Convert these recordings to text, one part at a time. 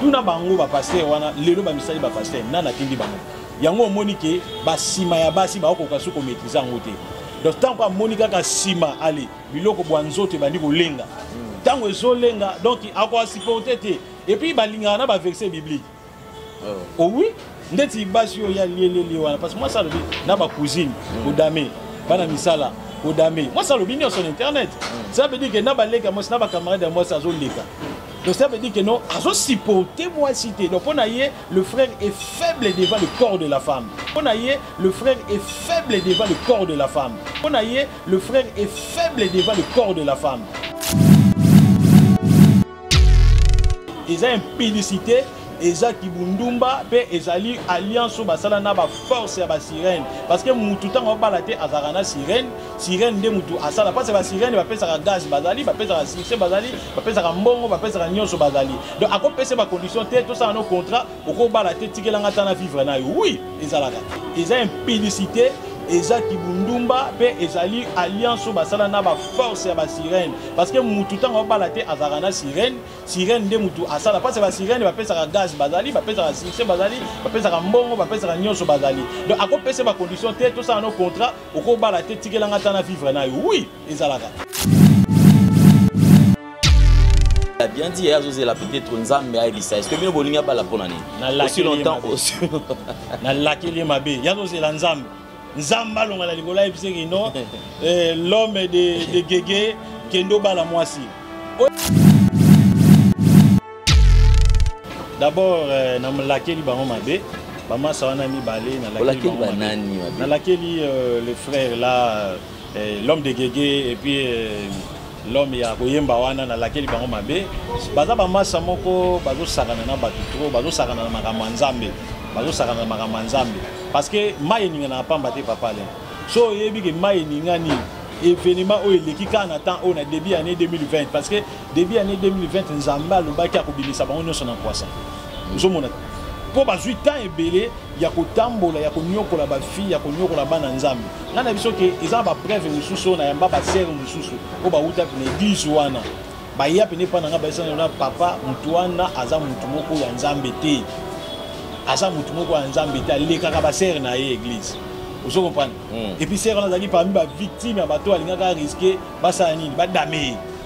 tuna bango bapaster wana lelo bamisali bapaster nani atindi bango yango omoni ke basima ya basi bakokoka su komaîtrise yango te donc ntango mpo amoni kaka nsima ale biloko bwa nzoto ebandi kolenga ntango ezolenga donc akoasupporte te epuis balingaka na baverset biblique oh oui ndeti basi oyo ya lielielie wana parce que mwasi alobi na bacousine mm. kodame bana misala kodame mwasi alobi nyonso na internet mm. ça veut dire que na baleki ya mwasi na bacamarade ya mwasi azoleka donc ça veut dire que non azosupporte mwasi te donc mpo na ye le frère est faible devant le corps de la femme mpo na ye le frère est faible devant le corps de la femme mpo na ye le frère est faible devant le corps de la femme eza impudicité eza kibundumba mpe ezali alliance oyo basala na baforce ya basirene parce que mutu ntango abala te azalaka na sirene sirene nde mutu asala mpasi basirene bapesaka gaz bazali bapesaka succès bazali bapesaka mbongo bapesaka nyonso bazali donc akopesa bacondition te tosala no contrat okobala te tikela nga ata na vivre na yo oui ezalaka eza impudicité eza kibundumba mpe ezali alliance oyo basala na baforce ya basirene parce que mutu ntango abala te azalaka na sirene sirene nde mutu asala mpasi basirene bapesaka gaz bazali bapesaka succès bazali bapesaka mbongo bapesaka nyonso bazali donc akopesa bacondition te tosala no contrat okobala te tikelanga ata na vivre na yo oui ezalaka bien dit azo zela peut-être nzambe ayebisa est-ce que bino bolingi abala pona nini aussi longtemps aussi na lakeli mabe yazo zela nzambe nzambe alonga na likolo ayebisa ke non eh, l'homme de, de gege kende obala mwasi d'abord eh, na molakeli bango mabe bamasa wana mibale nalakeli euh, le frère là euh, Eh, l'homme de gege et puis eh, l'homme ya koyemba wana nalakeli bango mabe baza bamasa moko bazosakana na bato tro bazosakana na makambo ya nzambe bazosakana na makambo ya nzambe parce que mai eninganaka mpamba te papa alain so oyebi ke mai eningani événement oyo eleki kaka na temps oyo na début année 2020 parce que début année 2020 nzambe alobaki akobimisa bango nyonso na mpwasa ozomona mpo bazwi temps ebele ya kotambola ya konyokola bafille ya konyokola bana nzambe ngai na biso ke eza na bapreuve mosusu oyo nayamba basere mosusu oyo bawutaki na eglise wana baya pene epai na ngai bayesana na papa motu wana aza motu moko ya nzambe te aza motu moko ya nzambe te alekaka basere na ye eglise ozo comprendre hmm. epuis sere wana azalaki parmi bavictime ya bato alingaka riske basala nini badame ye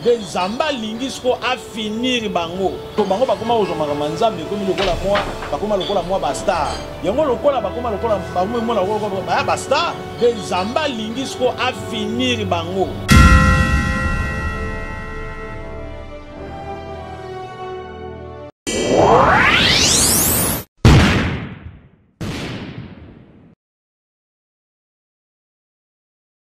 nde nzambe alingi siko afinir bango to bango bakoma kozwa makambo ya nzambe ekomi lokola mwa bakoma lokola mwa bastar yango lokola bakoma lokola bango emona baya bastar nde nzambe alingi siko afinir bango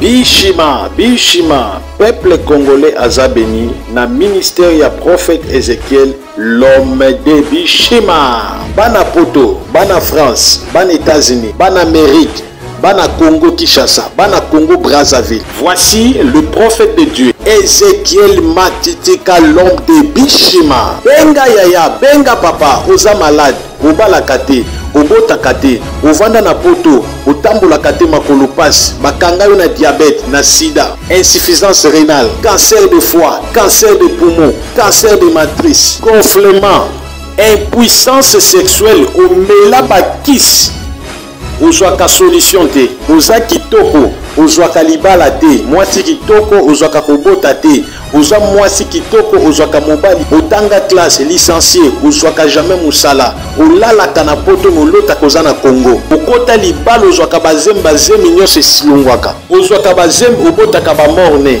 Bishima, Bishima, peuple congolais aza béni na ministère ya prophète Ezekiel l'homme de Bishima. Bana Poto, bana France, bana États-Unis, bana Amérique, bana Congo Kinshasa, bana Congo Brazzaville. Voici le prophète de Dieu, Ezekiel Matitika l'homme de Bishima. Benga yaya, benga papa, oza malade. Obalaka te, obotaka te, ovanda na poto, otambolaka te makolo pasi, bakanga yo na diabète, na sida, insuffisance renale, cancer de foie, cancer de poumon, cancer de matrice, gonflement, impuissance sexuelle, omela bakisi ozwaka solution te oza kitoko ozwaka libala te mwasi kitoko ozwaka kobota te oza mwasi kitoko ozwaka mobali otanga classe licencie ozwaka jamais mosala olalaka na poto molotaka oza na congo okota libala ozwaka bazemba zemi nyonso esilongwaka ozwaka bazembe obotaka bamorne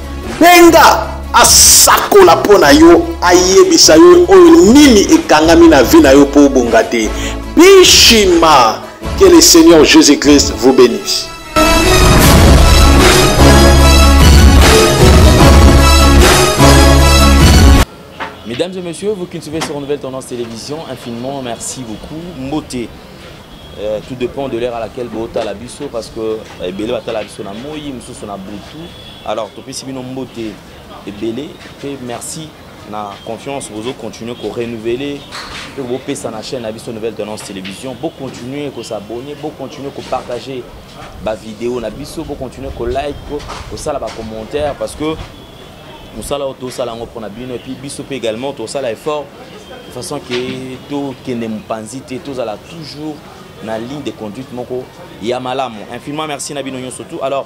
Benga asakola mpo na yo, ayebisa yo oyo nini ekangami na vie na yo mpo obonga te. Bishima, que le Seigneur Jésus-Christ vous bénisse. Mesdames et messieurs, vous qui nous suivez sur Nouvelle Tendance Télévision, infiniment merci beaucoup. Mbote, euh, tout dépend de l'ère à laquelle Bota la biso, parce que euh, Bele Bata la biso na Moyi, Moussou na Boutou. alors topesi bino mbote ebele mpe merci na confiance bozo continuer ko renouveler mpe bopesa na chaîne na biso nouvelle tendance télévision bocontinue kosabonne bocontinue kopartage bavideo na biso bocontinue kolike kosala bacommentaire parce que mosala oyo tosala yango mpo na bino epuis biso mpe également tosala effort de façon ke tokende mopanzi te tozala toujours na ligne de conduite moko ya malamu infiniment merci na bino nyonso tout alors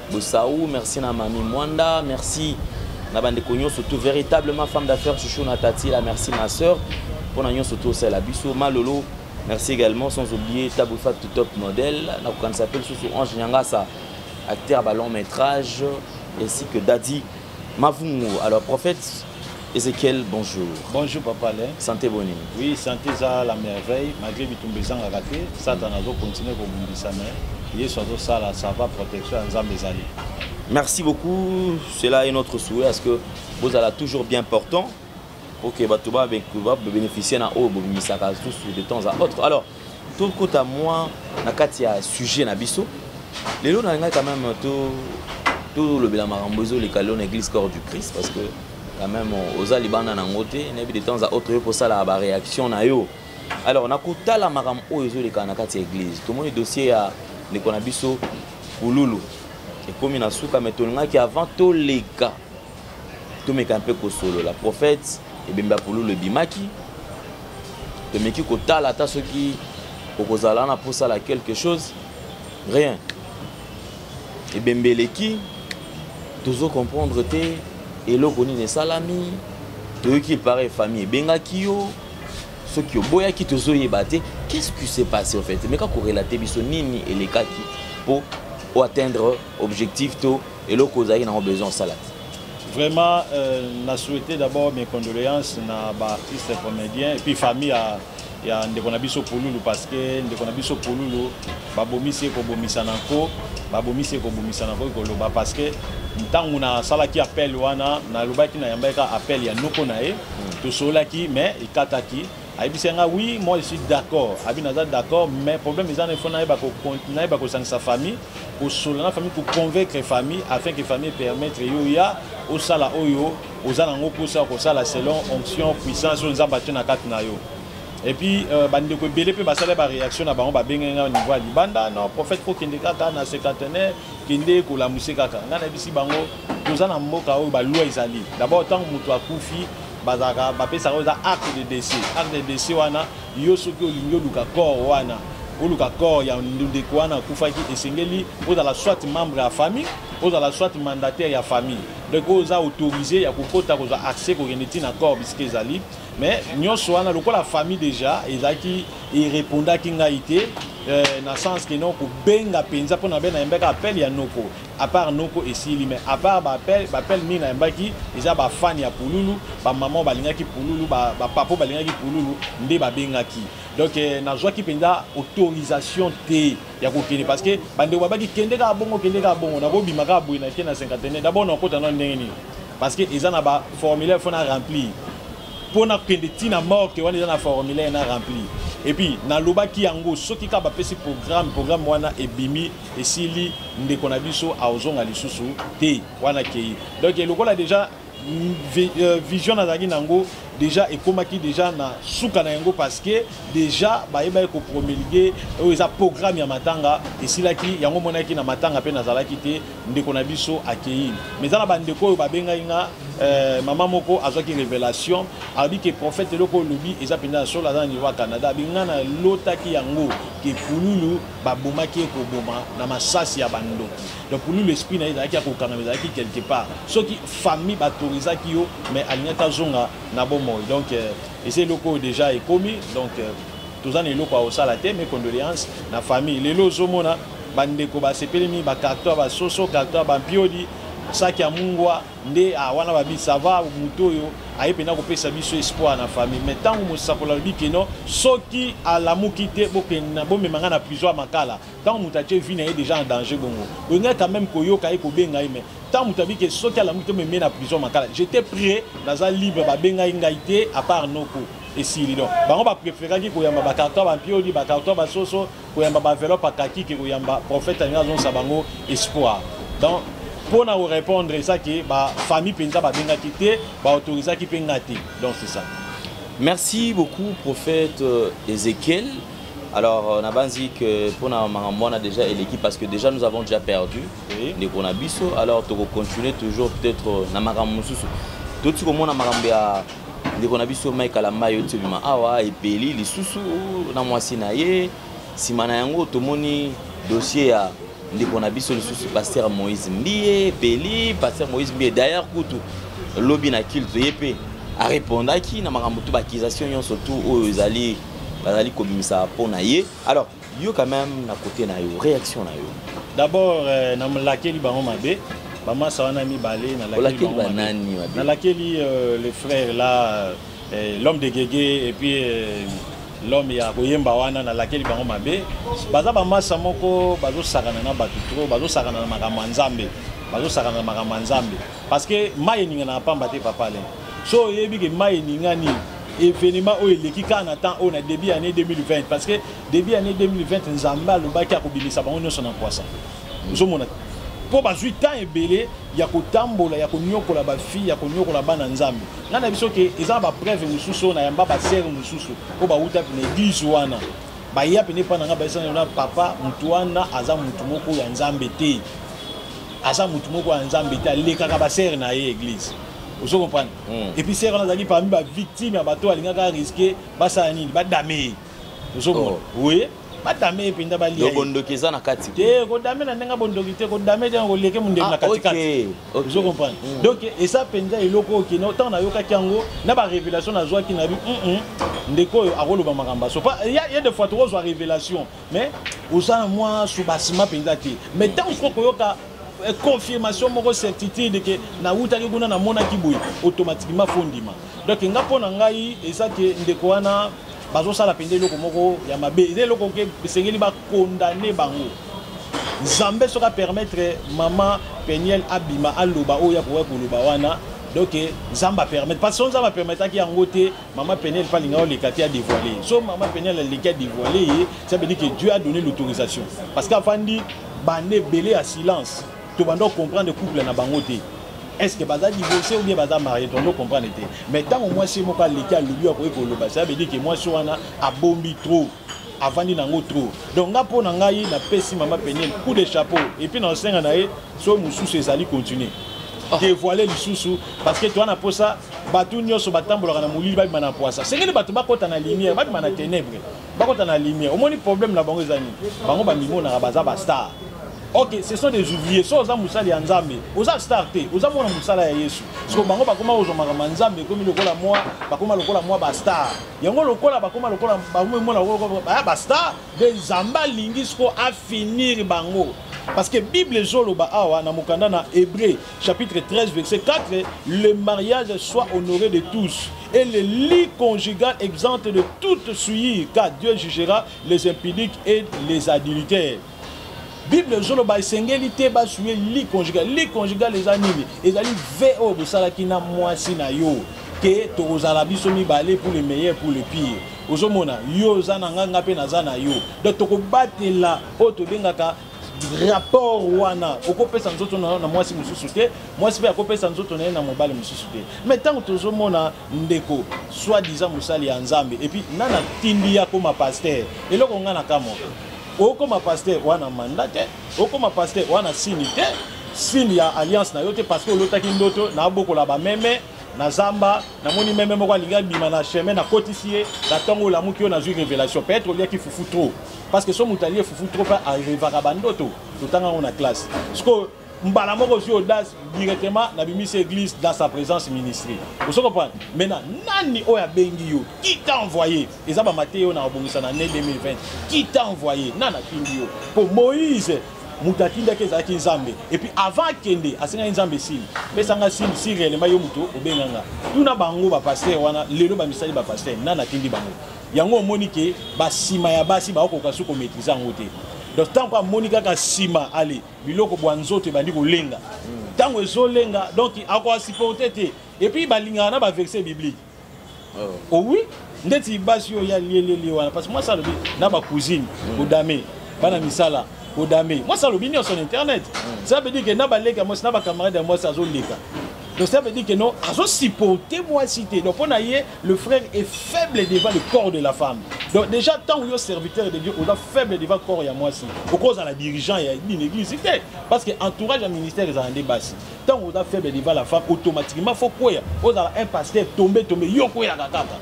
Bosau, merci na Mami Mwanda, merci na bandeko nyonso tout véritablement femme d'affaires chouchou na tati la merci ma sœur mpo na nyonso tout osala biso malolo merci également sans oublier tabu fatu top modèle nakokanisa mpe lisusu ange nyangasa acteur ba long métrage ainsi que dadi mavungu alors prophète Ezekiel, bonjour. Bonjour Papa Alain. Santé boni? Oui, santé eza la merveille malgré bitumba ezangaka te. Satana azo continuer kobundisa mais Yesu azosala ça va protection ya Nzambe ezali. Merci beaucoup. Cela est notre souhait à ce que vous allez toujours bien portant pour que Batouba bénéficie na oyo bobimisaka de temps à autre. Alors tokota mwa na kati ya sujet na biso lelo nalingai quand même tolobela to makambo ezoleka lelo na église corps du christ parce que quand même oza libanda na yango te nayebi de temps à autre yo kosalaka baréaction na yo alors nakotala makambo oyo ezoleka na kati ya église tomoni dossier ya ndeko na biso kululu ekomi na suka me tolingaki avant toleka tomeka mpe kosolola prophète ebembe ya pululu ebimaki tomeki kotala ata soki okozala na posala quelque chose rien ebembe eleki tozo comprendre te eloko nini esalami toyoki epareil famille ebengaki yo soki oboyaki tozoyeba te qu'est ce qui se passe en fait meka korelate biso nini elekaki mpo oatteindre objectif to eloko ozalaki nango besoin osala te vraiment euh, na souhaite d'abord mes condoléances na baartiste comédien epuis famille ya, ya ndeko na biso pululu parce que ndeko na biso pululu babomisi ye kobomisa na nko babomisi ye kobomisa na koki koloba parce que ntango nasalaki appel wana nalobaki nayambaki kaka appel ya noko na ye hmm. tosololaki mais ekataki ayebisi nga oui moi je suis d'accord abi naza d'accord mais problème eza na ifo nayeba kosangisa famille kosola na famille koconvaincre famille afin que famille permettre yo ya osala oyo oza nango mposa kosala selon onction puissance oyo nzambe atye na kati na yo epuis euh, bandeko ebele mpe basala baréaction na bango babengaki ngai niveau ya libanda non prophète kokende kaka na sekantenaire kende kolamuse kaka ngai nayebisi bango toza na mboka oyo balwa ezali dabord ntango moto akufi bazalaka bapesa yango eza acte de décès acte de décès wana yo soki olingi oluka corps wana oluka corps ya ndeko wana akufaki esengeli ozala soit membre ya famille ozala soit mandataire ya famille donc oyo oza autorise ya kokota kozwa accès kokende ntina corps bisika ezali mais nyonso wana lokola famille déjà ezalaki erepondaki ngai te euh, na sens ke non kobenga mpenza mpo na bena yembeka appel ya noko à part noko esili mais à part ba appel ba appel mingi nayambaki eza ba fan ya pululu ba maman balingaki pululu ba, ba papo balingaki pululu nde babengaki donc eh, nazwaki mpenza autorisation te ya kokende parce que bandeko babaki kende kaka bongo kende kaka bongo nakobima kaka boye nake na cinquantaine d'abord nakota nao ndenge nini parce que eza na ba formulaire fo na remplir mpo nakende ntina morte wana eza na formulaire na remplir epuis nalobaki yango soki kaka bapesi programme programme wana ebimi esili ndeko na biso aozonga lisusu te wana akei donc lokola deja euh, vision nazalaki na yango deja ekomaki deja na suka na yango parce que deja bayebaki kopromulge oyo eza programme ya matanga esilaki yango monaki na matanga mpe nazalaki te ndeko na biso akei mais eza na bandeko oyo babengaki nga euh, mama moko azwaki révélation alobi ke prophète eloko olobi eza mpenza ya solo aza na niveau ya canada abinga na lotaki yango ke pululu babomaki ye koboma na masasi ya bandoki donc pululu esprit na ye ezalaki ya kokangama ezalaki quelque part soki famille batorizaki yo mais alingaki azonga na bomoi donc euh, eza eloko oyo déjà ekomi donc euh, toza na eloko ya kosala te mes condoléances na famille lelo ozomona bandeko basepelemi bakarto ya basoso karto ya bampiodi saki ya mungwa nde ah, wana babi sava moto oyo aye mpena kopesa biso espoir na famille mais ntango mosakoli alobi keno soki alamuki te bomema ngai na prison ya makala ntango moto atye vi na ye deja na danger bongo bolingai quand même koyoka ye kobenga ye mais ntango moto abiki soki alamuki te bomeme na prison makala j'étais prêt naza libre babengai ngai te à part noko esili donc bango bapréféraki koyamba bacarton ya bampioli bacarton ya basoso koyamba ba enveloppe ya kaki ke koyamba prophète alingi azongisa bango espoir donc mpo na korépondre eza ke bafamille mpenza babengaki te baautorisaki mpe nga te donc c'est ça merci beaucoup prophète euh, ézéchiel alors euh, nabanzi que mpo na makambo wana déjà eleki parce que déjà nous avons déjà perdu ndeko na biso alors tokocontinue toujours peut-être euh, na makambo mosusu toti komona makambo ya ndeko na biso Mike Kalamba yo tobima awa epeli lisusu na mwasi na ye nsima na yango tomoni dossier ya ndeko na biso lisusu Pasteur Moïse Mbiye epeli Pasteur Moïse Mbiye d'ailleurs kutu lobi na culte ye mpe arépondaki na makambo to baccusation nyonso tu oyo ezali bazali kobimisa mpo na ye alors yo quand même na côté na yo réaction na yo d'abord euh, na molakeli bango mabe bamasa wana mibale nalakeli banani mabe nalakeli euh, le frère là euh, l'homme de guegue et puis euh, l'homme ya koyemba wana nalakeli bango mabe baza bamasa moko bazosakana na bato trop bazosakana na makambo ya nzambe bazosakana na makambo ya nzambe parce que mai eninganaka mpamba te papa len so oyebi ke mai eningani evenema oyo eleki kaka na temps oyo na début année 2020 parce que début année 2020 nzambe alobaki akobimisa bango nyonso na pwasa ozomona mpo bazwi temps ebele ya kotambola ya konyokola bafille ya konyokola bana nzambe ngai na biso ke eza na bapreuve mosusu oyo nayamba basere mosusu oyo bawuta na eglise wana baya pene epai na ngai bayesana na papa motu wana aza motu moko ya nzambe te aza motu moko ya nzambe te alekaka basere na ye eglise ozo comprendre hmm. epuis sere wana azalaki parmi bavictime ya bato alingaka riske basala nini badame ye ozomona oh. oui badame ye mpenza balia bondoki eza na kati te kodame na ndenge bondoki te kodame te koleke mondeko ah, na katikati ozo comprendre mm. donc eza mpenza eloko oyo kino ntango nayokaki yango na barévélation nazwaki na bi ndeko oyo akoloba makambo aso ya de fois tokozwa révélation mais oza na mwa subasima mpenza te mais ntango soko koyoka eh, confirmation moko certitude ke nawutaki kuna namonaki boye automatiquement fondima donc nga mpo na ngai eza ke ndeko wana bazosala mpenza eloko moko ya mabe eza eloko ke esengeli bakondane bango nzambe soki apermettre mama peniel abima aloba oyo akoya koloba wana donc nzambe apermettre parce so nzambe apermetaki yango te mama peniel mpe alinga oleka te adévoile ye so mama peniel aleki adévoile ye ça veut dire que dieu a donné l'autorisation parce que afandi bande ebele ya silence To bando comprendre couple na bango te. Est-ce que baza divorcé ou bien baza marié to ndo comprendre te. Mais tant au moins c'est moka leki a lubi akoki ko loba ça veut dire que moi so wana a bombi trop. avandi na yango trop donc nga mpo na ngai napesi mama peniel coup de chapeau epuis na osenga na ye so mosusu ezali continue oh. dévoile lisusu parce que toa na mposa bato nyonso batambolaka na molili babima na pwasa sengeli bato bakɔta na lumière babima na ténèbre bakota na lumière omoni problème na bango eza nini bango bamimonaka baza bastar ok ce sont des ouvriers so oza mosali ya nzambe oza star te oza mwana mosala ya yesu siko bango bakoma kozwa makambo ya nzambe ekomi lokola mwa bakoma lokola mwa bastar yango lokola bakoma lokola bamona baya bastar de nzambe alingi siko afinir bango parce que bible ezoloba awa na mokanda na hebreu chapitre 13, verset 4, le mariage soit honoré de tous et le lit conjugal exempte de toute souillure, car Dieu jugera les impudiques et les adultères. bible ezoloba esengeli te basuye lit conjugal lit conjugal eza nini ezali ve oyo bosalaki na mwasi na yo ke tokozala biso mibale pour le meilleur pour le pire ozomona yo oza na nga nga mpe naza na yo donc tokobatela oyo tobengaka rapport wana okopesa nzoto na yo na mwasi mosusu te mwasi mpe akopesa nzoto na ye na mobali mosusu te me ntango tozomona ndeko soit disant mosali ya nzambe epuis nani atindi ye akoma paster eloko ngai na kamwa okoma paster wana manda te okoma paster wana sini te signe ya alliance na yo te parce que olotaki ndoto na abokola bameme na zamba namoni meme moko alingi abima na chemin nakotisi ye na ntongo olamuki yo nazwi révélation peut-être oliaki fufu trop parce que so moto alie fufu trop mpe arevaka bandoto totanga yango na classe sikoyo mbala moko ozwi audace directement nabimisi église dans sa présence ministrie ozo comprendre maintenant nani oyo abengi yo qui t'a envoyé eza bamateyo na kobongisa na ne 2020 qui t'a envoyé nani atindi yo mpo moïse moto atindaki ezalaki nzambe epuis avant akende asengaki nzambe sini pesanga sini si réellement yo moto obenga nga tuna bango bapaster wana lelo bamisali bapaster nani atindi bango yango omoni ke basima ya basi bakokoka su komaîtrise yango te donc ntango mpo amoni kaka nsima ale biloko bwa nzoto ebandi kolenga ntango ezolenga donc akoasupporte te epuis balingaka na baverset biblique oh. owi oh ndeti basi oyo ya lielielie wana parce que mwasi alobi na bacousine mm. odame bana misala odame mwasi alobi nyonso na internet mm. ça veut dire que na baleki ya mwasi na bacamarade ya mwasi azoleka donc ça veut dire que non azosupporte mwasi te donc mpo na ye le frère est faible devant le corps de la femme donc déjà ntango yo serviteur de dieu oza faible devant corps ya mwasi okozala dirigeant ya nini église te parce que entourage ya ministère ezala nde basi Tant oza faible devant la femme automatiquement faut kweya ozala un pasteur tombe tombe yo kweyaka kaka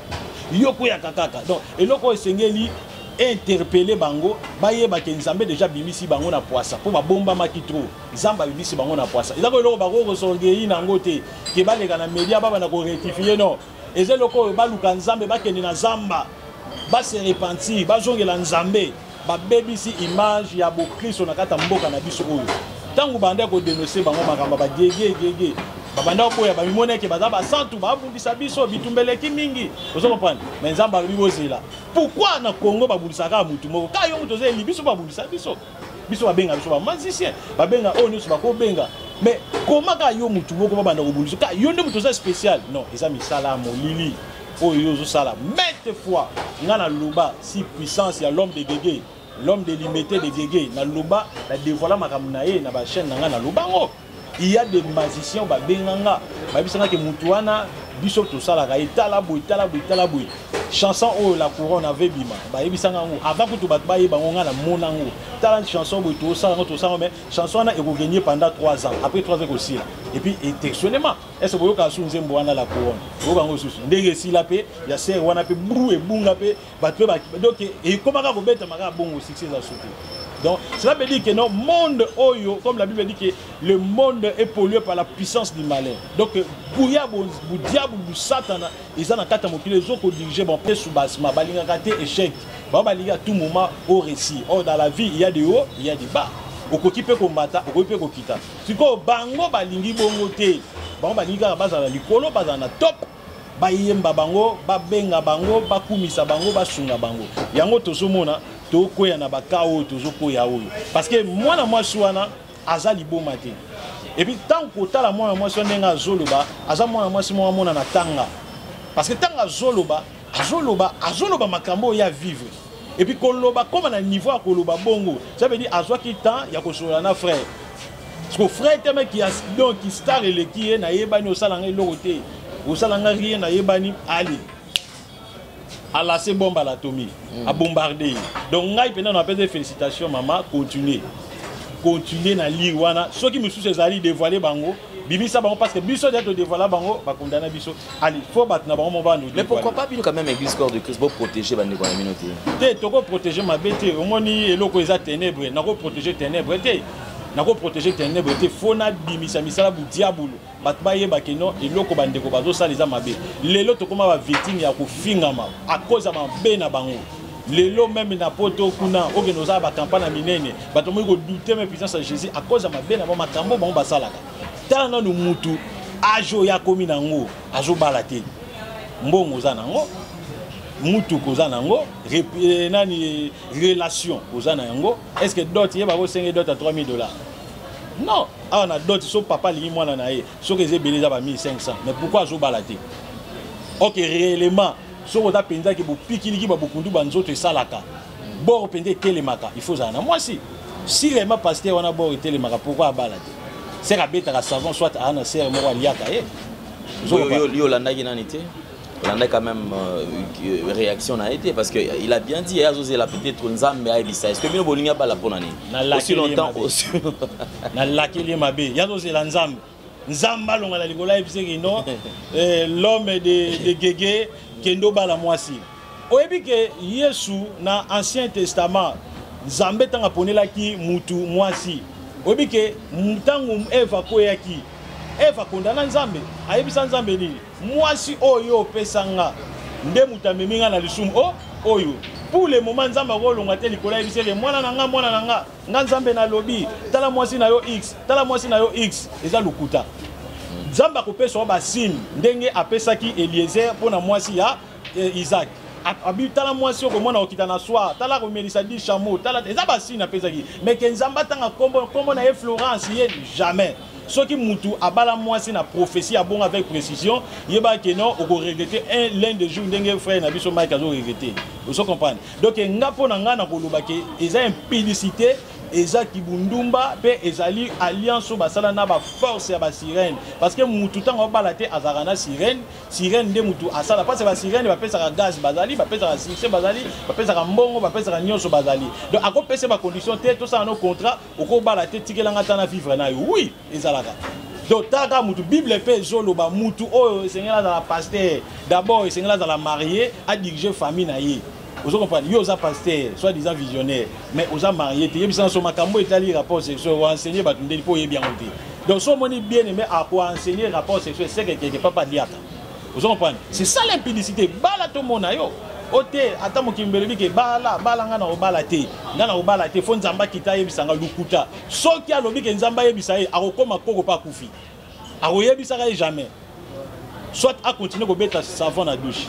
yo kweyaka kaka donc eloko oyo esengeli interpele bango bayeba ke nzambe deja abimisi bango na pwasa mpo babombamaki tro nzambe abimisi bango na pwasa ezako eloko bakoki kosorgei na yango te ke baleka na media babanda korectifie non eza eloko oyo baluka nzambe bakende na zamba base repentir bazongela nzambe babebisi image ya bokristo na kati ya mboka na biso oyo ntango banda kodenonse bango makambo bagegegege babanda koboya bamimoni eke baza basantu babundisa biso bitumba eleki mingi ozo comprendre me nzambe alobi bozela pourkui na congo babundisaka kaka motu moko kaka yo moto oza eli biso babundisa biso biso babenga biso ba magicien babenga oyo nyonso bakobenga mais koma kaka yo motu moko babanda kobundisa kaka yo nde moto oza spécial non eza misala ya molili oyo yo ozosala mete fois ngai naloba si puissance ya l'homme de gege l'homme de limete de gege naloba na devoila makambo na ye na bachaîne na ngai naloba yango il y a des magiciens ba benga nga ba bisa nga ke mutu wana biso to sala ka etala boy tala boy tala boy chanson oyo la couronne avait bima ba yebisa nga ngo avant kutu bat ba yeba ngo nga na mona ngo tala chanson boy to sala ngo to sala mais chanson wana eko gagner pendant 3 ans après 3 ans ko sila et puis textuellement est ce boyoka su nzembo wana la couronne boyoka ngo susu ndenge sila pe ya ser wana pe brou ebunga pe bato mpe donc ekomaka kobetama kaka bongo succès eza soki donc cela veut dire que non monde oyo comme la bible dit que le monde est pollué par la puissance du malin donc buya budiabu busatana eza na kati ya mokili ezokodirige bampe subasima balingaka te échec bango balingaka tout moment au récit or dans la vie il y a de haut il y a de bas okoki mpe komata okoki mpe kokita sikoyo bango balingi bongo te bango balingi kaka bazala likolo bazala na top bayemba bango babenga bango bakumisa bango basunga bango yango tozomona tokoya na baka oyo tozokoya oyo parce que mwana mwasi wana aza liboma te epuis ntango kotala mwana mwasi wana ndenge azoloba aza mwana mwasi moko amona na tanga parce que ntango azoloba azoloba azoloba makambo oyo ya vivre epuis koloba koma na niveau ya koloba bongo ça veut dire azwaki temps ya kosolola na frère siko frai teme donc star eleki ye nayebani osala ngai eloko te osala ngai rien nayebani ale alase bombe alatomi mm. abombarde ye donc ngai mpenza napesa ye félicitation mama continue continue na lire wana soki mosusu ezali dévoile bango bimisa bango parce que biso deja todevoila bango bakondana biso ali fo bato na bango mo bano mais pourquoi pas bino quand même église corps de christ boprotege bandeko na bino te te tokoprotege mabe te omoni eloko eza ténèbre nakoprotege ténèbre te nakoprotege tenèbre te fo nabimisa misala budiabulu bato bayeba ke non eloko bandeko bazosala eza mabe lelo tokóma bavictime ya kofingama akoza mabe na bango lelo meme na poto kuna okende ozala bakampa na minene bato bamoki kodute me puissance ya jésus akoza mabe na bango makambo bango basalaka tala nano mutu age oyo akomi na yango azobala te mbongo oza na yango mutuka oza na yango eh, nani relation oza na yango est ce que dot ye bakosenge dot ya 3000 dollars non awa na dot so papa alingi mwana na ye soki eza ebele eza ba 1500 mais pourquoi azobala te ok réellement soki oza mpenza ke bopikiliki babokundu banzoto esalaka bor mpenza etelemaka il faut ozala na mwasi si réellement paster wana bor etelemaka pourquoi abala te sere abetaka savon soit aa na sere moko aliaka ye yo olandaki nani te olanda quand même euh, réaction na ye te parce que il a bien dit ye azozela peut-être nzambe ayebisa est-ce que bino bolingi abala mpo na nini aussi longtemps nalakeli ye mabe ye azozela nzambe nzambe alonga na likolo ayebisa eke non eh, l'homme de, de gege kende obala mwasi oyebi ke yesu na ancien testament nzambe ntango aponelaki mutu mwasi oyebi ke ntango eva akweyaki eva akondana nzambe ayebisa nzambe nini Mwasi oyo yo opesa nga nde moto amemi nga na lisumu o oh, oyo pour le moment nzambe akolonga te likolo ayebisi ete mwana na nga mwana na nga nga nzambe nalobi tala mwasi na yo x tala mwasi na yo x eza lokuta nzambe akopesa yo basime ndenge apesaki eliezer mpo na mwasi ya eh, isaac abi tala mwasi oyo komona kokita na soir tala komelisa di chameau tala eza basine apesaki mais ke nzambe atanga nkombo na ye florence ye jamais soki mutu abala mwasi na prophetie abonga avec précision yeba ke non oko regretter un l'un de jour ndenge frère na biso Mike azo regretter ozo comprendre donc nga mpo na nga na koloba ke eza impudicité eza kibundumba mpe ezali alliance oyo basala na baforce ya basirene parce que mutu ntango abala te azalaka na sirene sirene nde mutu asala mpasi basirene bapesaka gaz bazali bapesaka succès bazali bapesaka mbongo bapesaka nyonso bazali donc akopesa bacondition te tosala no contrat okobala te tikela nga ata na vivre na yo oui ezalaka donc taka mutu bible mpe ezoloba mutu oyo esengeli azala pasteur d'abord esengeli azala marie adirige famille na ye ozo comprendre yo oza pasteur soit disant visionnaire mais oza marie te yebisa na so makambo etali rapport sexuel oenseigne bato ndeni mpo oyebi yango te donc so omoni bien aime akoenseigne rapport sexuel seke keke papa liaka ozo comprendre c'est ça l'impudicité bala tomona yo o te ata mokili mbele bike bala bala ngai na kobala te ngai na kobala te fo nzambe akita ayebisa ngai lokuta soki alobi ke nzambe ayebisa ye akokóma koko mpe akufi akoyebisaka ye jamais soit akontinue kobeta savon na douche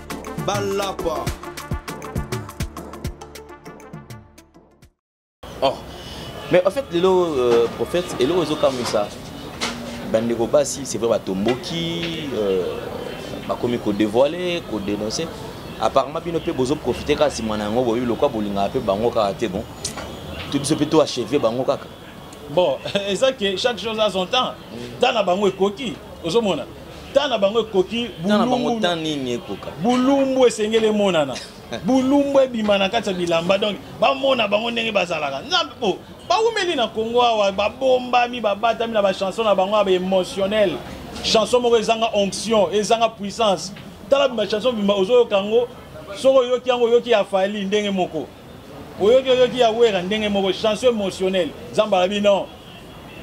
balapa oh. mais en fait lelo euh, prophète eloko ezokamwisa bandeko basi c'est vrai batomboki euh, bakomi kodevoile kodenonce apparemment bino mpe bozoprofite kaka nsima na yango boyebi lokwa bolingaka mpe bango kaka te bon to biso mpe to acheve bango kaka bon eza que chaque chose a son temps temps na bango ekoki ozomona temps na bango ekoki bulumbu esengeli emonana bulumbu ebima na kati ya bilamba donc bamona bango ndenge bazalaka nzambe po bawumeli na congo awa babombami babatami na bachanson na bango ya baémotionnel chanson moko ezanga onction ezanga puissance tala bima chanson bima ozoyoka yango soki oyoki yango oyoki ya fali ndenge moko oyoki oyoki ya wera ndenge moko chanson émotionnelle nzambe alabi non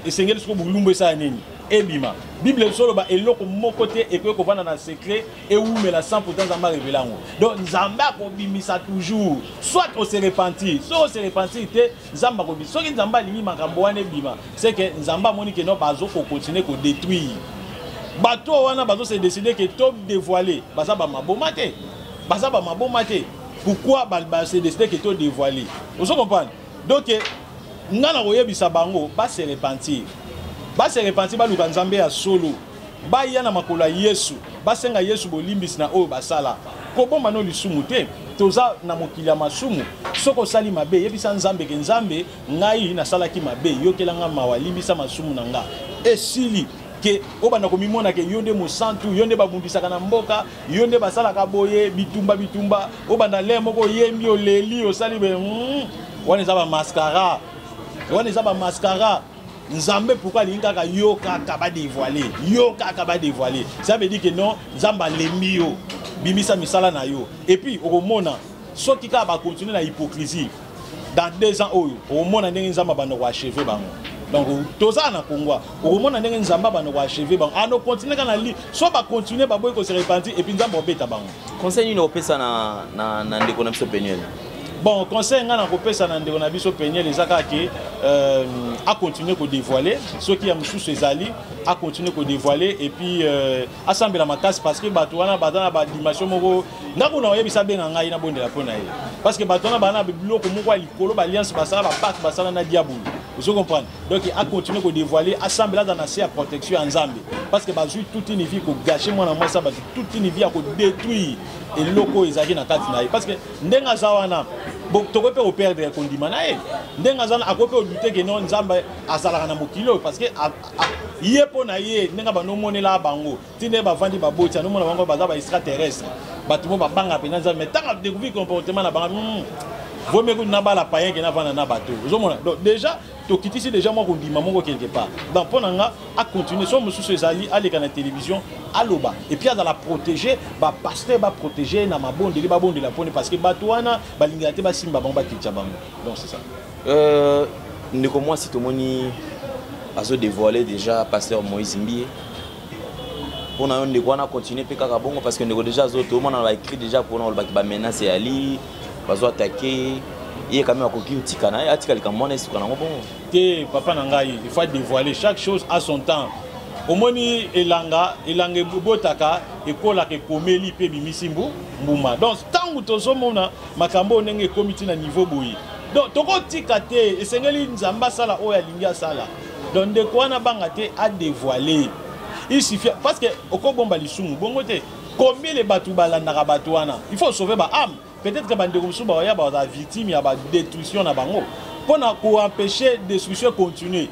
esengeli soko bolumbu esala nini ebima bible ezo loba eloko moko te ekoki kovanda na secret ewumela 100 pourtant nzambe arevela yango donc nzambe akobimisa toujours soit ose repentir soki ose repentir te nzambe akobimisa soki nzambe alingi makambo wana ebima c'est que nzambe amoni ke no bazo kocontinue kodétruire bato wana bazo se décide ke to dévoile baza bamaboma te baza bamaboma te pourquoi ba ba se décider que to dévoiler ozo comprendre donc nga na koyebisa bango ba se repentir ba se repentir baluka nzambe ya solo baya na makolo ya yesu basenga yesu bolimbisi na oyo basala kobomba no lisumu te toza na mokili ya masumu soki osali mabe yebisa nzambe ke nzambe ngai nasalaki mabe yokela ngai mawa limbisa masumu na ngai esili ke obanda komimona ke yo nde mosantu yo nde babundisaka na mboka yo nde basalaka boye bitumba bitumba obanda le moko oyembi oleli osali be hmm, wana eza bamascara wana eza bamascara nzambe pourkui alingi kaka yo kaka badevoile yo kaka badevoile ça veut dire que non nzambe alembi yo bimisa misala na yo epuis okomona soki kaka bakontinue na hypocrisie dans deux ans oyo okomona ndenge nzambe abanda koacheve bango donc toza na congo okomona ndenge nzambe abanda koacheve bango ano ah, continue kaka na li so bacontinue baboyi kose repentir epuis nzambe obeta bango conseil nini opesa na, na, na ndeko na biso peniel bon conseil ngai nakopesa na ndeko na biso peniel eza kaka ke euh, acontinue kodevoile soki ya mosusu ezali acontinue kodevoile epuis euh, asambela makasi parce que bato wana baza na badimension moko ndako na oyebisa abenga ngai nabondela mpo na ye parce que bato wana baa na biloko moko ya likolo baalliance basala bapacte basala na diabulu ozo comprendre donc acontinue kodévoile asambela aza na se ya protection ya nzambe parce que bazwi toute une vie kogache mwana mwasi ya bato toute une vie ya kodétruire eloko oyo ezalaki na kati na ye parce que ndenge aza wana tokoki mpe koperdre kondima na ye ndenge aza wana akoki mpe odute ke no nzambe azalaka na mokili oyo parce que ye mpo na ye ndenge abandomonela bango ntina ye bavandi baboti yango mona bango baza ba extraterrestre bato mo babanga mpenza nzambe mais ntango adécouvrir comportement na bango hmm, vomi kutu nabala payen ke navanda na bato ozomona donc déjà tokitisi déjà mwa kondima moko quelque part donc mpo na nga acontinue so mosusu ezali aleka na télévision aloba epuis azala protégé bapaster baprotégé na mabondeli babondela mponi parce que bato wana balingaka te basimba bango bakitisa bango donc c'est ça euh, ndeko mwasi tomoni azodevoile déjà pasteur moïse mbie mpo na yo ndeko wana continue mpe kaka bongo parce que ndeko déjà azoto omona ba écrit déjà mpona olobaki ba menace ya ali bazo atake ye kame akoki otika na ye atika likambo wana esuka nango bongo te papa na ngai il faut dévoiler chaque chose à son temps omoni elanga elanga ebotaka ekolaka ekomeli mpe ebimisi mbu mbuma donc ntango tozomona makambo oyo ndenge ekomi ntina niveau boye donc tokotika te esengeli nzambe asala oyo alingi asala donc ndeko wana abanga te adevoile il suffit parce que okobomba lisumu bongo te combien le bato balandaka bato wana il faut sauver ba ame peut-être que bandeko mosusu bakoya bazala victime ya badestruction na bango mpo na koempêche destruction continue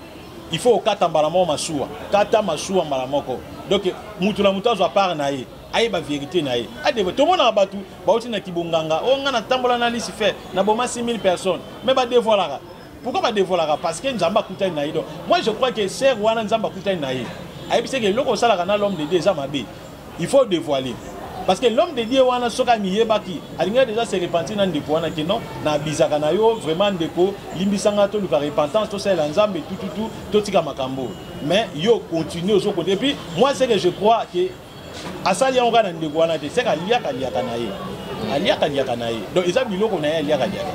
il faut okata mbala moko masuwa kata masuwa mbala moko donc moto na moto azwa part na ye ayeba verité na ye adeve tomonaka bato bauti na kibonganga o oh, ngai natambola na lisi fe na boma 6000 personnes me badevoilaka pourquoi ba devoilaka parce que nzambe akutani na ye donc moi je crois que sœur wana nzambe akutani na ye ayebisi eke eloko osalaka na l'homme de dieu eza mabe il faut dévoiler parce que l'homme de dieu wana soki amiyebaki alingaki déjà se repentir na ndeko wana ke non na abizaka na yo vraiment ndeko limbisanga toluka repentance tosalela nzambe tututu totika makambo mais yo continue ozokonte epuis moi ce que je crois ke asali yango kaka na ndeko wana te seka aliaka aliaka na ye aliaka aliaka na ye donc eza biloko na ye aliaka aliaka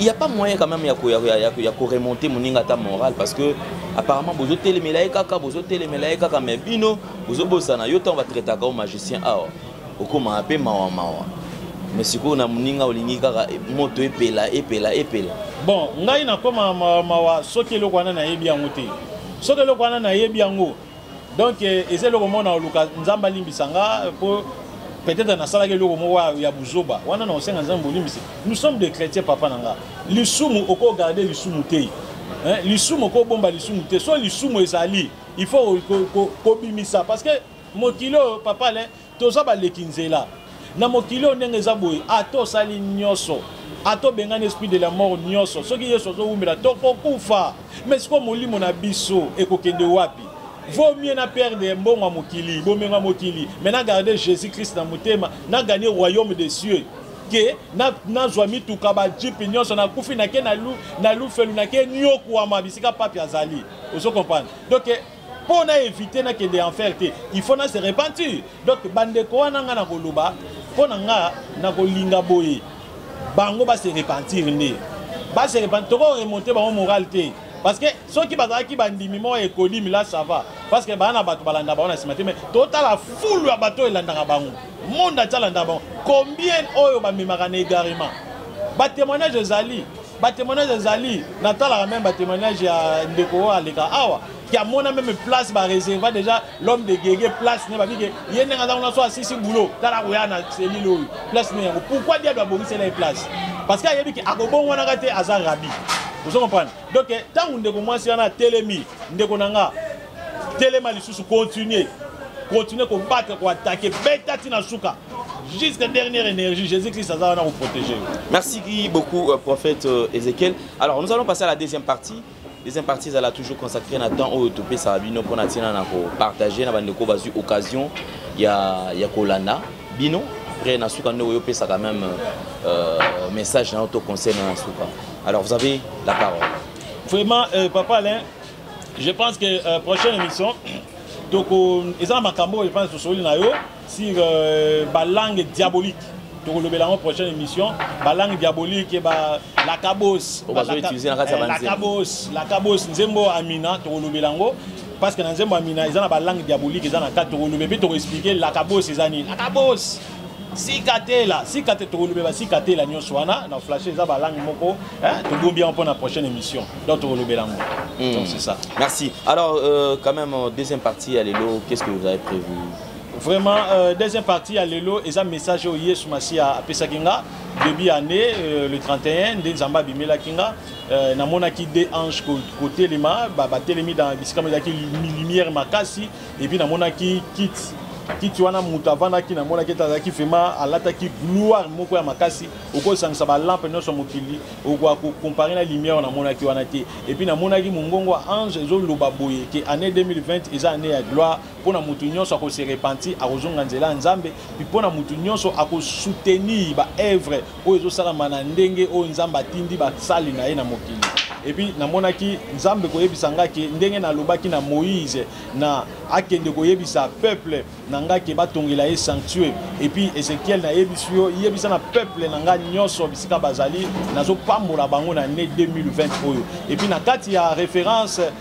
il y a pas moyen quand même ya ko ya ya ya ko remonter moninga ta moral parce que apparemment bozo telemela ye kaka bozo telemela ye kaka mais bino bozo bosana yo tango ba traitaka au magicien awa okoma pe mawa mawa mais sikoyo na moninga olingi kaka moto epela epela epela bon ngai nakoma mawa soki eloko wana nayebi yango te soki eloko wana nayebi yango donc eh, eza eloko moko na oluka nzambe alimbisa nga mpo peut-être nasalaki eloko moko ya buzoba wana na osenga nzambe bolimbisi nous sommes des chrétiens papa na nga lisumu okogarde lisumu te hein? lisumu okobomba lisumu te so lisumu ezali il faut kobimisa parce que mokili oyo papa le Toza baleki nzela na mokili oyo ndenge eza boye, ata osali nyonso, ata obengani esprit de la mort nyonso, soki Yesu azowumela tokokufa. Mais sikoyo molimo na biso ekokende wapi? Vaut mieux na perdre mbongo ya mokili, bomengo ya mokili, mais na garder Jesus Christ na motema, na gagner royaume des cieux ke nazwa mituka bajipe nyonso nakufi nake nalufelu nake niokuama bisika papi azali ozo comprendre donc mpo na éviter nakende enfer te il faut na se repentir donc bandeko wana ngai nakoloba mpo na ngai nakolinga boye bango ba se repentir nde ba se repentir toko remonter bango morale te parce que soki bazalaki bandimi moko ekolimi la sava parce que baa na bato balanda bango na nsima te mai totala fulu ya bato oyo elandaka bango monde ati alandaka bango combien oyo bamemaka na égarement batémoignage ezali ba témoignage ezali natalaka meme ba témoignage ya ndeko oyo aleka awa ki amona meme place ba réserva déjà l'homme de gege place ne babi ke ye ndenge aza kuna so asisi boulot tala koya na selile oyo place ne yango pourquoi diable abongisela ye place parce que ayebi ke akobongwanaka te aza rabi ozo comprendre donc ntango ndeko mwasi wana atelemi ndeko na nga telema lisusu continue continue kobattre koatake beta ti na suka jusqu'à dernière énergie Jésus-Christ aza wana protéger. Merci beaucoup euh, prophète euh, Ézéchiel. Alors nous allons passer à la deuxième partie. Deuxième partie elle a toujours consacré un temps au topé ça bino pour na tina na ko partager na bandeko bazu occasion ya ya kolanda bino après na suka ndeko yo pesa quand même euh, message na auto conseil na suka. Alors vous avez la parole. Vraiment euh, papa Alain, je pense que euh, prochaine émission toko eza makambo je pense tosoli na yo sur euh, ba langue diabolique tokolobela yango prochaine émission balangue diabolique ba lakabos lakabos lakabos nzembo amina tokolobela yango parce que na nzembo amina eza na balangue diabolique eza na kati tokolobe mpe tokoexplike lakabos eza nini lakabos sikatela sikate tokolobe basikatela nyonso wana na flashe eza balangue moko tobombi yango mpo na prochaine émission donc tokolobela yango hmm. donc c'est ça merci alors euh, quand même euh, deuxième partie ya lelo qu'est ce que vous avez prévu Vraiment, euh, deuxième partie ya lelo eza message oyo Yesu Masiya apesaki nga début ya année euh, le 31 nde Nzambe abimelaki nga euh, namonaki deux anges kotelema ba, batelemi dans bisika ezalaki lumière makasi et puis namonaki kiti kiti wana moto avandaki namonaki ete azalaki vraimen alataki gloire moko ya makasi okosangisa balampe nyonso ya mokili okoka kokompare na lumière namonaki wana te epuis namonaki mongongo ya ange ezoloba boye ke année 2020 eza année ya gloire mpo na moto nyonso ako se repentir akozonga nzela ya nzambe mpe mpo na moto nyonso akosoutenir baevre oyo ezosalama na ndenge oyo nzambe atindi basali na ye na mokili epuis namonaki nzambe koyebisa ngai ke ndenge nalobaki na moïse na akende koyebisa peuple na ngai ke batongela ye sanctuaire epuis ezekiel nayebisi yo yebisa na peuple na ngai nyonso bisika bazali nazopambola bango na ne 2020 oyo epuis na kati ya référence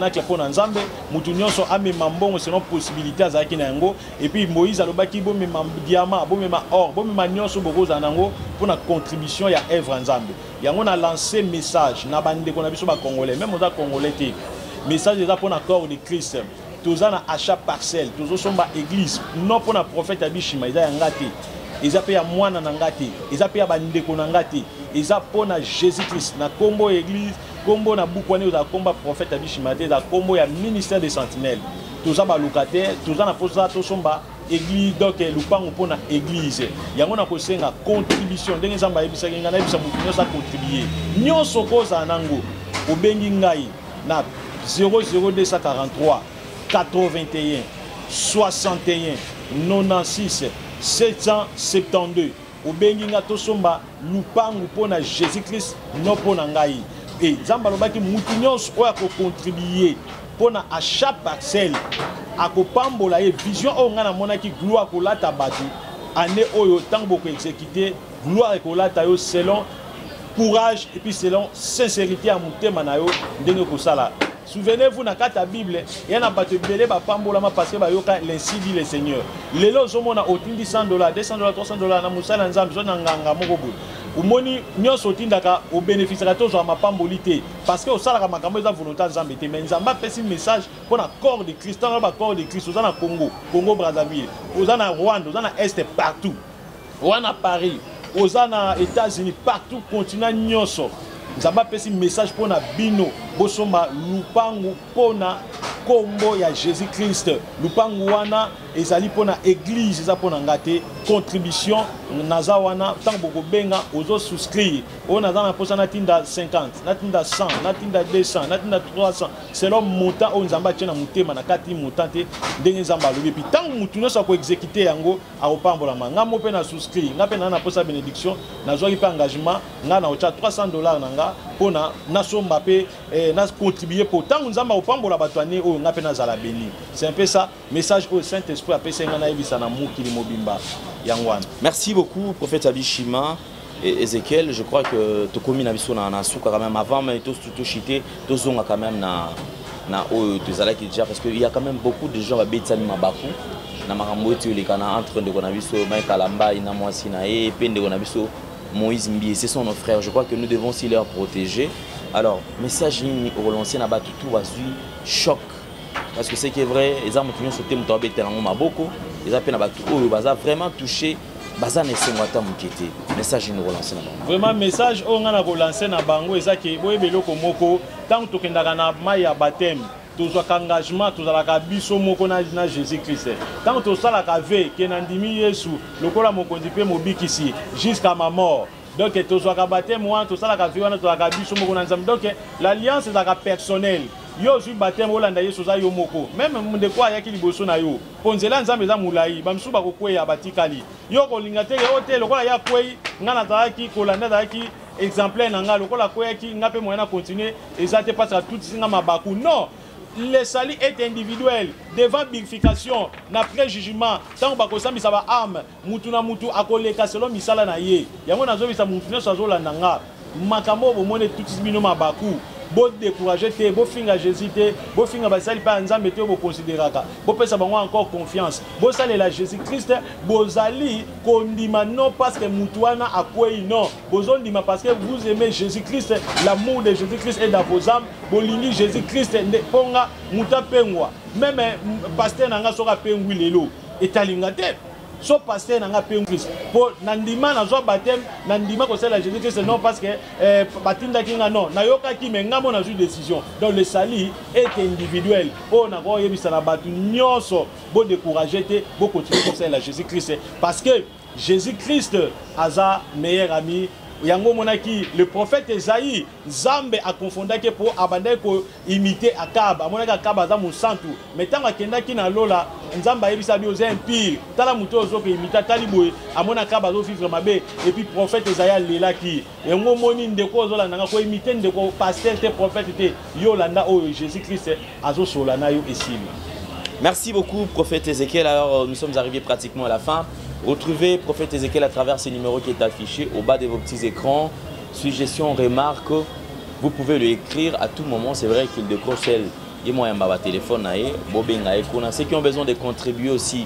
Tabernacle mpo na Nzambe, moto nyonso amema mbongo selon possibilité azalaki na yango. Et puis Moïse alobaki bomema diamant, bomema or, bomema nyonso bokozala na yango mpo na contribution ya œuvre ya Nzambe. Yango na lancer message na bandeko na biso ba Congolais, même oza Congolais te, message eza mpo na corps de Christ. Toza na achat parcelle, tozosomba église, non mpo na prophète Abishima, eza ya nga te, eza mpe ya mwana na nga te, eza mpe ya bandeko na nga te, eza mpo na Jésus-Christ, na kombo ya église. Kombo na buku wana ezala kombo ya prophète Abishima te, ezala kombo ya ministère des sentinelles. Toza ba locataires, toza na posa tosomba église donc eh, lupango pona église yango na kosenga contribution ndenge nzambe ayebisaki ngai nayebisa moto nyonso acontribue nyonso kozala nango obengi ngai na 00243 81 61 96 772 obengi nga tosomba lupangu mpo na jésus christ no mpo na ngai e nzambe alobaki motu nyonso oyo akokontribue mpo na achat parcelle akopambola ye vision oyo ngai namonaki gloire kolata bato ane oyo ntango bokoexekute gloire ekolata yo selon courage epuis selon sincérité ya motema na yo ndenge okosala Souvenez-vous na kati ya Bible, ya na bato ebele bapambolama parce que bayoka l'ainsi dit le Seigneur. Lelo ozomona otindi 100 dollars, 200 dollars, 300 dollars na mosali ya Nzambe, soit na nganga moko boye. Omoni nyonso otindaka obeneficiaka te ozwa mapamboli te parce que osalaka makambo eza volonté ya Nzambe te, mais Nzambe apesi message mpo na corps de Christ, ntango ba corps de Christ oza na Congo, Congo Brazzaville, oza na Rwanda, oza na Est partout. wana paris oza na états-unis partout continent nyonso nzambe apesi message mpo na bino bosomba lupangu mpo na nkombo ya jésus christ lupangu wana ezali mpo na église eza mpo na ngai te contribution naza wana ntango bokobenga ozo souscrire oyo naza na mposa natinda 50 natinda 100 natinda 200 natinda 300 selon montant oyo nzambe atye na motema na kati montant te ndenge nzambe alobi epi ntango motu nyonso akoexekute yango akopambolama nga mo mpe na souscrit nga mpe naa na mposa bénédiction nazwaki mpe engagement nga na otya 300 dollars na nga mpo na nasomba mpe eh, na contribue mpo ntango nzambe akopambola bato ane oyo nga mpe nazala béni c'est un peu ça message oyo saint esprit apesai nga nayebisa na mokili mobimba yango wana merci beaucoup prophète abishima Et Ezekiel, je crois que tokomi na biso na na suka quand même avant mais tous tout chité, tous on a quand même na na oyo tozalaki déjà parce qu'il y a quand même beaucoup de gens babetsami mabaku na makambo eti olekana entre ndeko na biso Mike Kalamba ina mwasi na ye pe ndeko na biso Moïse Mbiye, ce sont nos frères. Je crois que nous devons aussi leur protéger. Alors, message nini relancer na batu tout bazui choc parce que c'est que vrai, ils ont monté sur thème de Maboko, ils ont fait na batu oyo baza vraiment touché baza na esengo ata moke te message nini okolanse na bango vraiment message oyo ngai nakolanse na bango eza ke boyeba eloko moko ntango tokendaka na mai ya bateme tozwaka engagement tozalaka biso moko na, na jésus christ ntango tosalaka ve ke nandimi yesu lokola mokonzi mpe mobikisi jusqu'à ma mort donc tozwaka bateme wana tosalaka ve wana tozalaka biso moko na nzambe donc l'alliance ezalaka personnelle yo ozwi bateme olanda yesu oza yo moko meme ndeko ayaki liboso na yo Po nzela ya Nzambe eza mulayi, ba misusu bako kweya ba tikali. Yo oko linga te ke o te lokola ye a kweyi, nga na zalaki ko landa azalaki exemplaire na nga lokola a kweyaki nga pe moyen na continuer eza te parce que a tutisi nga mabaku non le salut est individuel devant bigfication na prejugement tango bako sambisa ba armes mutu na mutu akoleka selon misala na ye yango nazobisa mutu nyonso azolanda nga makambo oyo bomoni etutisi bino mabaku bodecourage te bofinga jésus te bofinga basali mpe ya nzambe te oyo bokonsideraka bopesa bango encore confiance bosalela jésus christ bozali kondima non parce que motu wana akwei non bozondima parce que vous aimez jésus christ l'amour de jésus christ est dans vos âmes bolingi jésus christ nde mpo nga moto apengwa meme paster na nga soki apengwi lelo etali nga te so pasteur na nga penguis mpo na ndima nazwa bateme na ndima kosala jésus christ non parce que eh, batindaki nga non nayokaki me ngai mo nazwi décision donc le sali est individuel oyo nakoyebisa na bato nyonso bodécourage te bokontinue kosalela jésus christ parce que Jesus Christ aza meilleur ami yango omonaki le prophète Esaïe Nzambe akonfondaki mpo abandaki koimite Akab amonaki Akab aza mosantu me ntango akendaki na lola Nzambe ayebisa bi oza impire tala moto oyo ozokoimite atali boye amoni Akab azovivre mabe epuis prophète Esaïe alelaki yango omoni ndeko oyo ozolanda nga koimite ndeko paster te prophète te yo olanda oyo jésus christ azosola na yo esili merci beaucoup prophète ézéchiel alors euh, nous sommes arrivés pratiquement à la fin retrouvez prophète ézéchiel à travers ce numéro qui est affiché au bas de vos petits écrans suggestions remarques vous pouvez le écrire à tout moment c'est vrai qu'il décroche elle ye moyen baba téléphone na ye bobenga ye kuna ceux qui ont besoin de contribuer aussi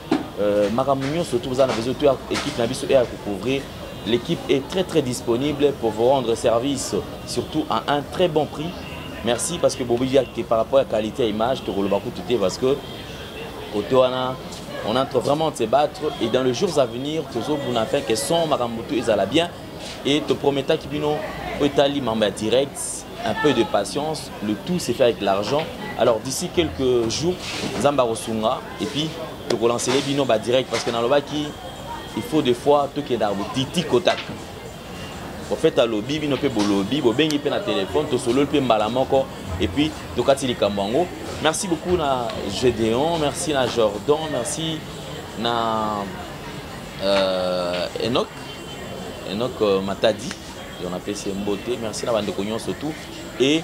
Euh, makambo nyonso toza na besoin to ya équipe na biso eya kocouvrir l'équipe est très très disponible pour vous rendre service surtout à un très bon prix merci parce que bobi yake par rapport à qualité ya image tokoloba kutu te parce que kote wana on entre vraiment à se battre et dans les jours à venir tozobuna fin que son makambo to ezala bien et toprometaki bino oyo etali mambo ya direct un peu de patience le tout c'est fait avec l'argent alors d'ici quelques jours nzambe akosunga et puis tokolancele bino ba direct parce que nalobaki il faut des fois tokendaka botiti kotaka prophète alobi bino mpe bolobi bobengi mpe na telefone tosololi mpe mbala moko epuis tokati likambo yango merci beaucoup na gédéon merci na jordan merci na euh, enoc enoc euh, matadi on apesi ye mbote merci na bandeko nyonso tout et